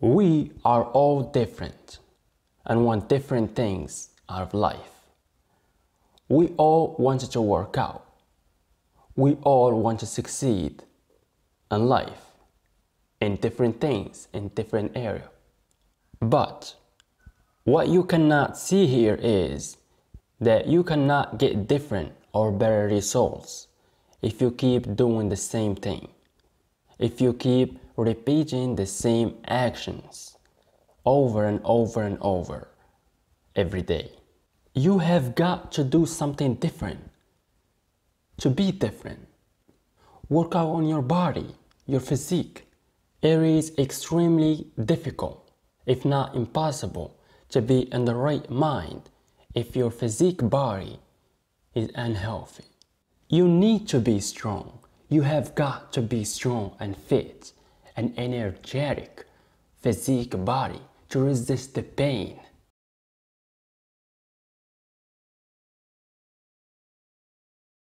We are all different and want different things out of life. We all want to work out. We all want to succeed in life in different things in different area. But what you cannot see here is that you cannot get different or better results if you keep doing the same thing. If you keep repeating the same actions over and over and over every day. You have got to do something different to be different. Work out on your body, your physique. It is extremely difficult, if not impossible, to be in the right mind if your physique body is unhealthy. You need to be strong. You have got to be strong and fit an energetic physique body to resist the pain